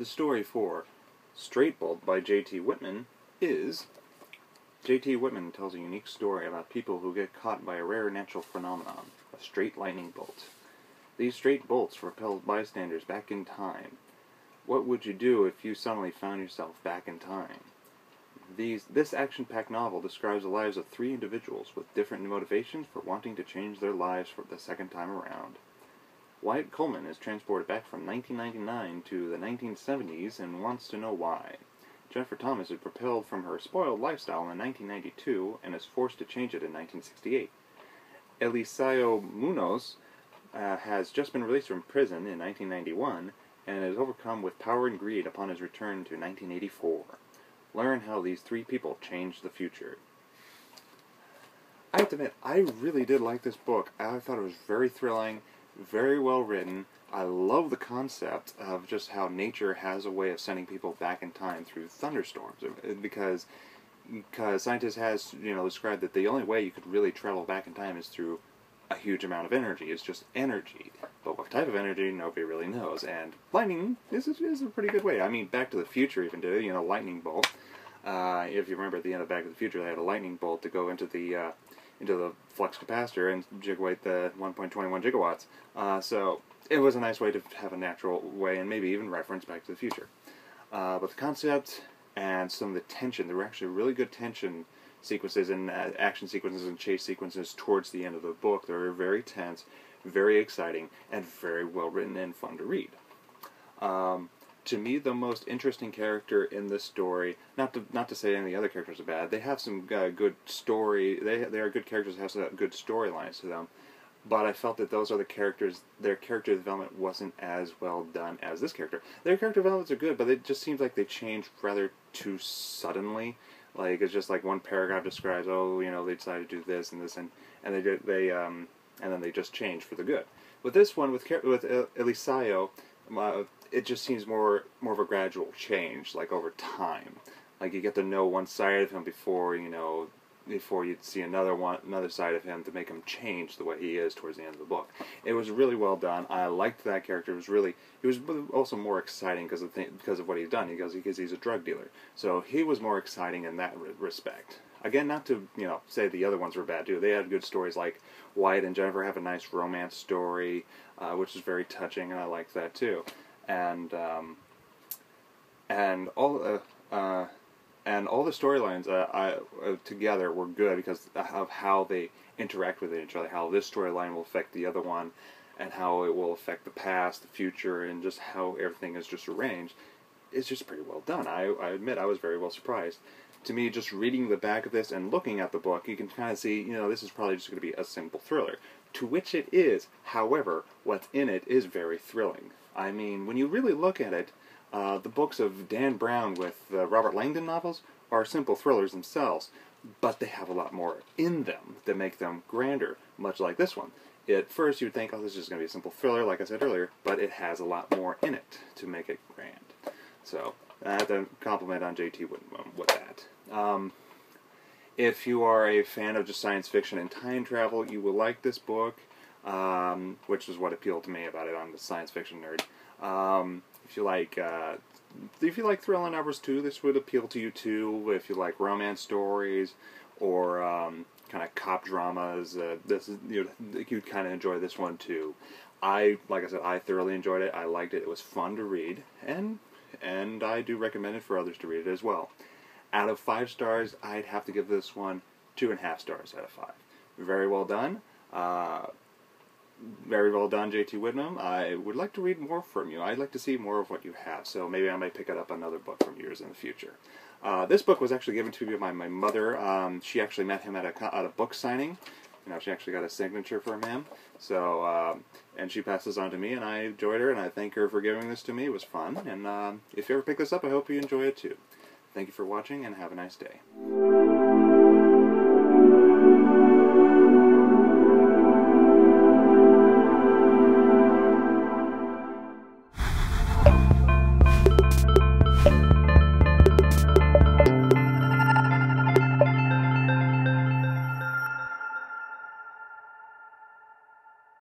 The story for Straight Bolt by J.T. Whitman is J.T. Whitman tells a unique story about people who get caught by a rare natural phenomenon, a straight lightning bolt. These straight bolts repel bystanders back in time. What would you do if you suddenly found yourself back in time? These, this action-packed novel describes the lives of three individuals with different motivations for wanting to change their lives for the second time around. Wyatt Coleman is transported back from 1999 to the 1970s and wants to know why. Jennifer Thomas is propelled from her spoiled lifestyle in 1992 and is forced to change it in 1968. Eliseo Munoz uh, has just been released from prison in 1991 and is overcome with power and greed upon his return to 1984. Learn how these three people changed the future. I have to admit, I really did like this book. I thought it was very thrilling very well written. I love the concept of just how nature has a way of sending people back in time through thunderstorms uh, because because scientists has you know described that the only way you could really travel back in time is through a huge amount of energy. It's just energy, but what type of energy nobody really knows. And lightning is is a pretty good way. I mean, Back to the Future even did it. you know lightning bolt. Uh, if you remember at the end of Back to the Future, they had a lightning bolt to go into the uh, into the flux capacitor and gigaweight the 1.21 gigawatts. Uh, so it was a nice way to have a natural way and maybe even reference Back to the Future. Uh, but the concept and some of the tension, there were actually really good tension sequences and uh, action sequences and chase sequences towards the end of the book. They were very tense, very exciting, and very well written and fun to read. Um, to me the most interesting character in this story. Not to not to say any of the other characters are bad. They have some uh, good story. They they are good characters. Have some good storylines to them. But I felt that those other characters, their character development wasn't as well done as this character. Their character developments are good, but it just seems like they changed rather too suddenly. Like it's just like one paragraph describes, oh, you know, they decided to do this and this, and and they did, they um and then they just change for the good. With this one, with with Eliseo, uh, it just seems more more of a gradual change, like over time. Like you get to know one side of him before you know before you'd see another one another side of him to make him change the way he is towards the end of the book. It was really well done. I liked that character. It was really it was also more exciting because of because of what he's done. Because because he's a drug dealer, so he was more exciting in that re respect. Again, not to you know say the other ones were bad too. They had good stories like Wyatt and Jennifer have a nice romance story, uh, which is very touching, and I liked that too and um, and all uh, uh, and all the storylines uh, uh, together were good because of how they interact with each other. How this storyline will affect the other one, and how it will affect the past, the future, and just how everything is just arranged. It's just pretty well done. I, I admit I was very well surprised. To me, just reading the back of this and looking at the book, you can kind of see, you know, this is probably just going to be a simple thriller. To which it is. However, what's in it is very thrilling. I mean, when you really look at it, uh, the books of Dan Brown with the Robert Langdon novels are simple thrillers themselves, but they have a lot more in them that make them grander, much like this one. At first, you'd think, oh, this is just going to be a simple thriller, like I said earlier, but it has a lot more in it to make it grand. So, I have to compliment on JT with, with that. Um, if you are a fan of just science fiction and time travel, you will like this book um, which is what appealed to me about it. I'm the science fiction nerd. Um, if you like, uh, if you like thriller novels too, this would appeal to you too. If you like romance stories or um, kind of cop dramas, uh, this is you know, you'd kind of enjoy this one too. I, like I said, I thoroughly enjoyed it. I liked it. It was fun to read, and and I do recommend it for others to read it as well. Out of five stars, I'd have to give this one two and a half stars out of five. Very well done. Uh, very well done, JT Whitman. I would like to read more from you. I'd like to see more of what you have, so maybe I might pick it up another book from yours in the future. Uh, this book was actually given to me by my mother. Um, she actually met him at a, at a book signing. You know, she actually got a signature from him. So, um, and she passed this on to me, and I enjoyed her, and I thank her for giving this to me. It was fun, and um, if you ever pick this up, I hope you enjoy it too. Thank you for watching, and have a nice day.